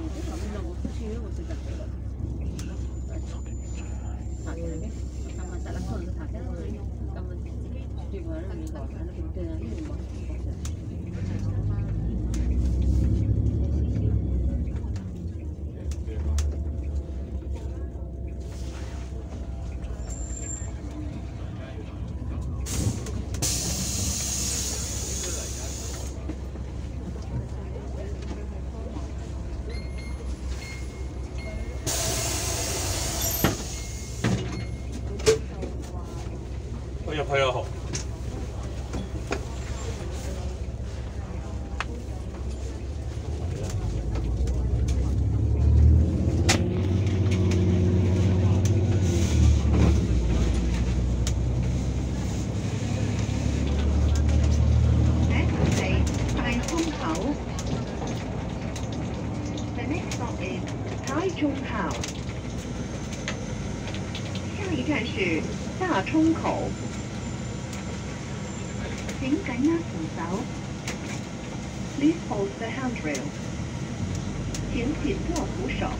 你不要跑，我出去，因我是赶飞机。啊，对。刚刚在那个人打电话，刚刚自己打电话，那个人打电，那个人在？台中口。下一站是大冲口。请紧握扶手。Please hold the handrail。请紧握扶手。